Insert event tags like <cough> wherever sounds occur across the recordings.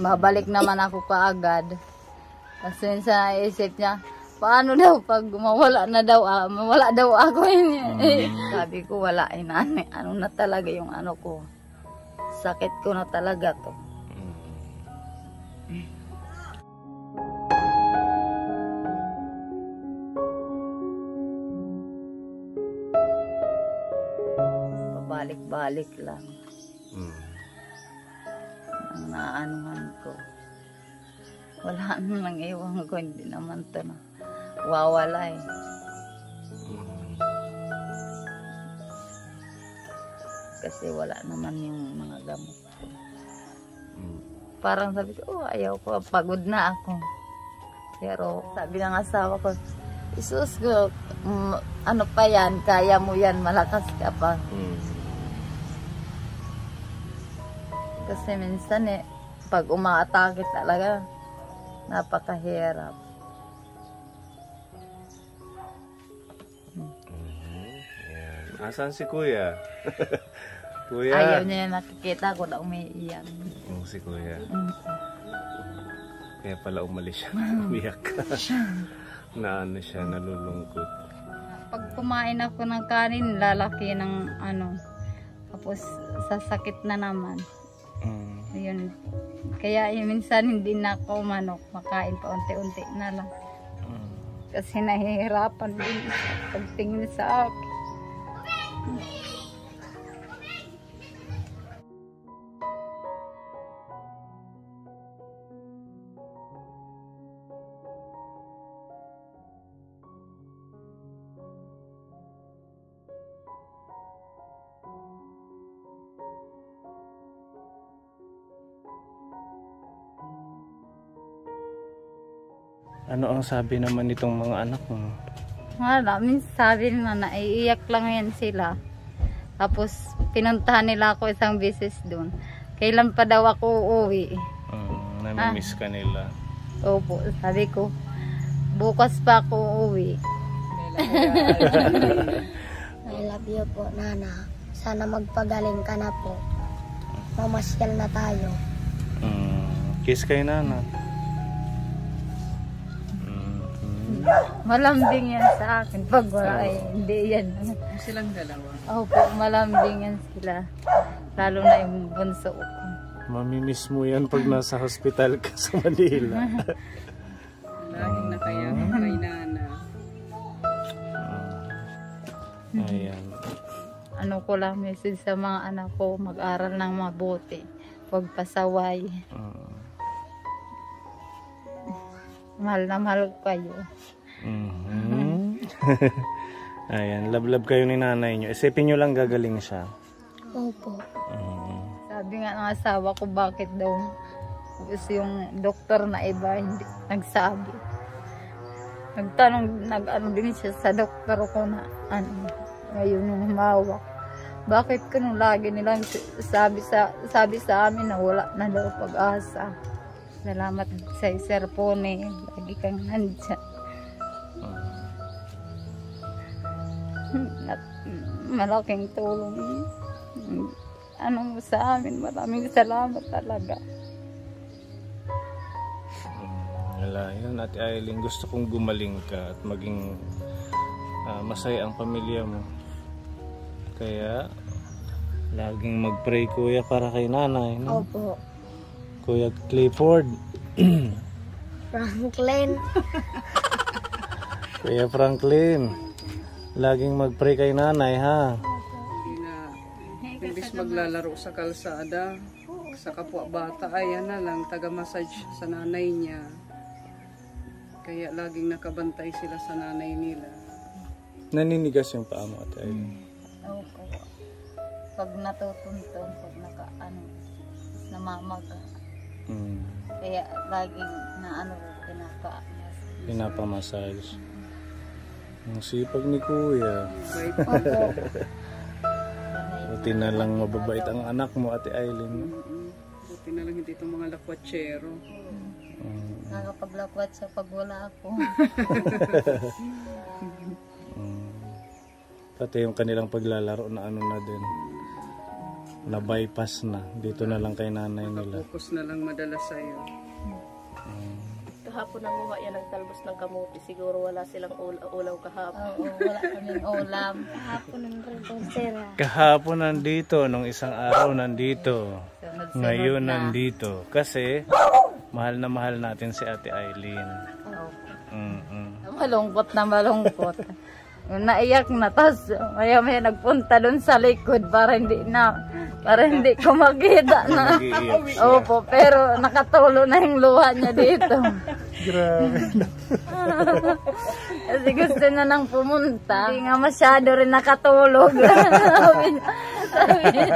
babalik naman ako kaagad. Tapos minsan naisip niya, paano daw pag mawala na daw, ah, mawala daw ako yun. Eh, sabi ko, wala eh, nani, ano na talaga yung ano ko. Sakit ko na talaga to. Pabalik-balik lang Mm. Naanuhan ko. Wala <laughs> nang iwan ko, hindi naman to na wawala eh. Kasi wala naman yung mga gamot ko. Parang sabi ko, oh, ayaw ko, pagod na ako. Pero sabi ng asawa ko, Isus ko, mm, ano pa yan, kaya mo yan, malakas ka pa. Mm. Kasi minsan eh, pag umaatake talaga, napakahirap. Yan. Asan si Kuya? <laughs> kuya. Ayaw niya nakikita ko na umiiyak. Oh, si Kuya. Mm. Kaya pala umalis siya. <laughs> Umiyak. na ano siya, nalulungkot. Pag kumain ako ng kanin, lalaki ng ano, tapos sasakit na naman. Mm. Yun. Kaya eh, minsan hindi na ako manok, makain pa unti-unti na lang. Mm. Kasi nahihirapan din pagtingin sa akin. Ano ang sabi naman nitong mga anak mo? Wala, minsan sabi na iiyak lang yan sila. Tapos pinuntahan nila ako isang beses doon. Kailan pa daw ako uuwi? Mm, namimiss ka nila. Opo, sabi ko, bukas pa ako uuwi. <laughs> I love you po, Nana. Sana magpagaling ka na po. Mamasyal na tayo. Mm, kiss kay nana. Malambing yan sa akin. Pag wala ay hindi yan. Silang dalawa. Opo, malambing yan sila. Lalo na yung bunso ko. Mamimiss mo yan pag nasa hospital ka sa Manila. <laughs> Laging nakayak kay Nana. Ayan. Ano ko lang message sa mga anak ko, mag-aral ng mabuti. Huwag pasaway. Mm, Mahal na mahal kayo. mhm. <laughs> Ayan, love-love kayo ni nanay nyo. Isipin nyo lang gagaling siya. Opo. Mm, Sabi nga ng asawa ko, bakit daw tapos yung doktor na iba hindi nagsabi. Nagtanong, nag-ano din siya sa doktor ko na ano, ngayon yung humawak. Bakit ka nung lagi nilang sabi sa, sabi sa amin na wala na daw pag-asa. Salamat sa Sir Pone. Lagi kang nandyan. At malaking tulong. Ano mo sa amin. Maraming salamat talaga. mm, wala yun. Ate Aileen, gusto kong gumaling ka at maging ah, masaya ang pamilya mo. Kaya, laging mag-pray kuya para kay nanay. No? Opo. Kuya Clifford. Franklin. <laughs> Kuya Franklin. Laging mag-pray kay nanay ha. Hindi na, imbis maglalaro sa kalsada, sa kapwa bata, ay yan na lang, taga-massage sa nanay niya. Kaya laging nakabantay sila sa nanay nila. Naninigas yung paa mo, Ate Aileen. Opo. Pag natutuntun, pag naka, ano, namamaga. Mm. Kaya laging na ano, pinaka, Pinapamassage. Ang sipag ni Kuya. Opo. <laughs> Buti na lang mababait ang anak mo, Ate Aileen. Mm, Buti na lang hindi itong mga lakwatsero. Mm, nakakapaglakwat siya pag wala ako. <laughs> mm. Pati yung kanilang paglalaro na ano na din. Na-bypass na. Dito na lang kay nanay nila. Focus na lang madala sa'yo. Kahapon nanguha yan ng talbos ng kamuti. Siguro wala silang ul- ulaw kahapon. Oo, wala kaming ulam. Hapon ng reportera. Kahapon nandito, nung isang araw nandito. Ngayon na. nandito. Kasi, mahal na mahal natin si Ate Eileen. Mm-mm. Malungkot na malungkot. Naiyak na, tapos maya maya nagpunta dun sa likod para hindi na, para hindi ko makita na. Opo, pero nakatulo na yung luha niya dito. <laughs> Grabe. <laughs> Kasi gusto niya nang pumunta. Hindi nga masyado rin nakatulog. <laughs> sabi niya. Sabi niya.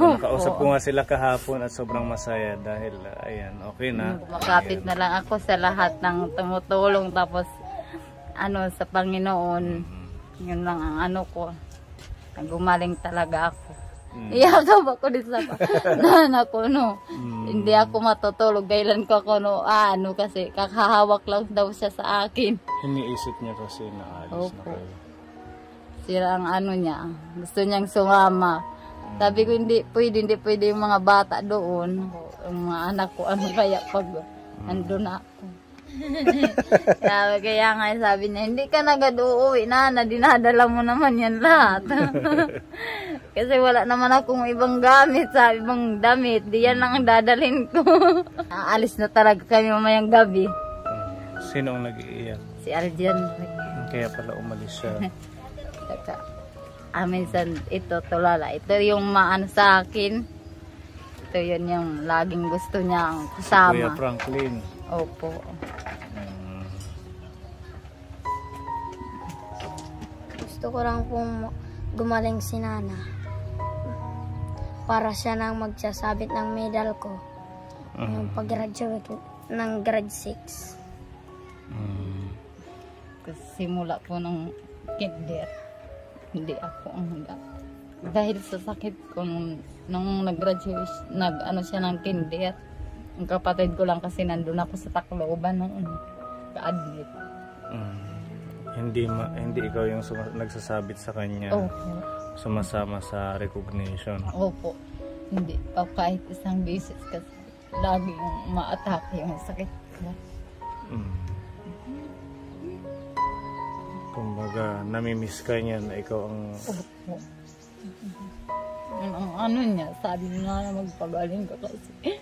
Nakausap ko nga sila kahapon at sobrang masaya dahil, uh, ayan, okay na. Makapit na lang ako sa lahat ng tumutulong tapos ano sa Panginoon. Yun lang ang ano ko. Gumaling talaga ako. Iyakap ako din sa <laughs> nanan ko, no. Hindi ako matutulog. Kailan ko ako, no, ah, ano kasi, kakahawak lang daw siya sa akin. Iniisip niya kasi na alis na Opo. kayo. Sira ang ano niya. Gusto niyang sumama. Sabi ko, hindi pwede, hindi pwede yung mga bata doon. Yung mga anak ko, ano kaya pag nandun na ako. <laughs> sabi, kaya nga sabi niya, hindi ka na agad uuwi na, na dinadala mo naman yan lahat. <laughs> Kasi wala naman akong ibang gamit, sa ibang damit. Di yan lang ang dadalhin ko. <laughs> Aalis na talaga kami mamayang gabi. Mm. Sino ang nag-iiyak? Si Aljan. Kaya pala umalis siya. Saka, ah, minsan ito, tulala. Ito yung maano sa akin. Ito yun yung laging gusto Kuya kasama. Franklin. Opo. Gusto ko lang pong gumaling si Nana. Para siya nang magsasabit ng medal ko. Yung pag-graduate ng grade 6. Mm. Kasi simula po ng kinder, hindi ako ang handa. Dahil sa sakit ko nung, nung nag-graduate, nag, ano siya ng kinder, ang kapatid ko lang kasi nandun ako sa Tacloban nung ano, ka-admit. Mm. Hindi ma hindi ikaw yung suma- nagsasabit sa kanya. Opo. Sumasama sa recognition. Opo. Hindi pa kahit isang beses kasi laging ma-attack yung sakit ko. Mm. Kumbaga, namimiss ka niya na ikaw ang... Opo. Ang ano niya, sabi niya na magpagaling ka kasi.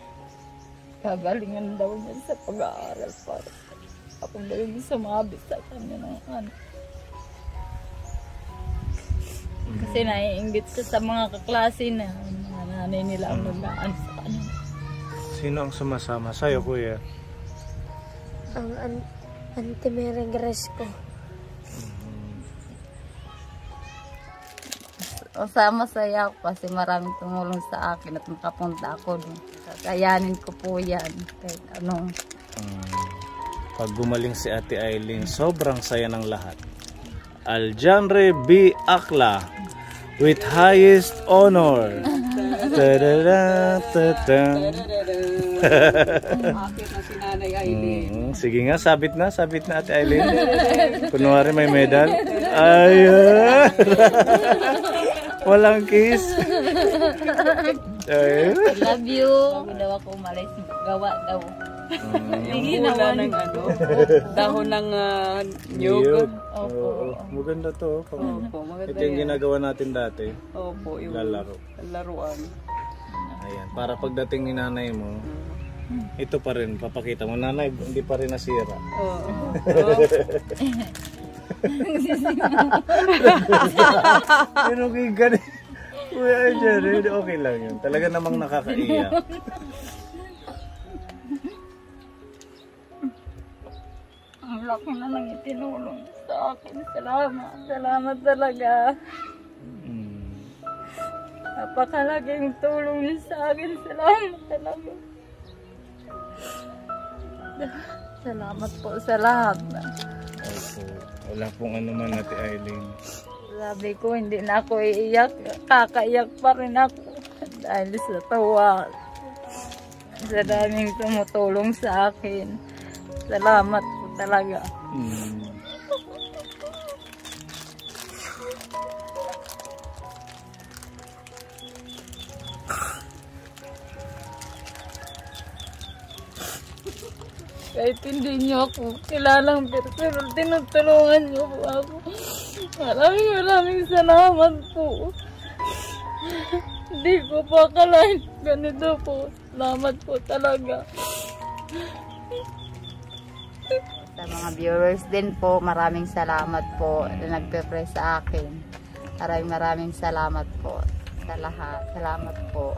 Kagalingan daw niya sa pag-aaral para ako daw yung sumabi sa kanya ng ano. Kasi naiingit siya sa mga kaklase na mga nanay nila ang nag-aan sa kanya. Sino ang sumasama sa'yo, kuya? Ang an anti-meregres ko. O sa masaya ako kasi maraming tumulong sa akin at makapunta ako doon. Kakayanin ko po yan. Kahit anong Mm. Pag gumaling si Ate Eileen, sobrang saya ng lahat. Aljanre B. Akla with highest honor. Tadada, tada. Akit na si Nanay Aileen. Mm, sige nga, sabit na, sabit na Ate Eileen. Kunwari may medal. Ayan. <laughs> Walang kiss. <laughs> Ay. I love you. Bago daw ako umalis, gawa daw. Yung hula ng ano, <laughs> dahon ng uh, Niyog. nyug. Oo. Maganda to. oh. Opo, maganda Ito yung yan. ginagawa natin dati. Opo, yung Lalaro. laruan. Ayan. Para pagdating ni nanay mo, ito pa rin. Papakita mo. Nanay, hindi pa rin nasira. Oo. Pero kay ganun. Uy, ay, Jerry, okay lang yun. Talaga namang nakakaiyak. <laughs> Ang laki na lang itinulong sa akin. Salamat. Salamat talaga. Mm. Napakalaking tulong niyo sa akin. Salamat talaga. Salamat po sa lahat. Opo. Wala pong ano man Ate Eileen. Sabi ko, hindi na ako iiyak. Kakaiyak pa rin ako. Dahil sa tawa. Sa daming tumutulong sa akin. Salamat talaga. Hmm. Kahit hindi niyo ako kilalang personal, tinutulungan niyo po ako. Maraming maraming salamat po. Hindi ko pa akalain ganito po. Salamat po talaga. Sa mga viewers din po, maraming salamat po na nagpe-pray sa akin. Maraming maraming salamat po sa lahat. Salamat po.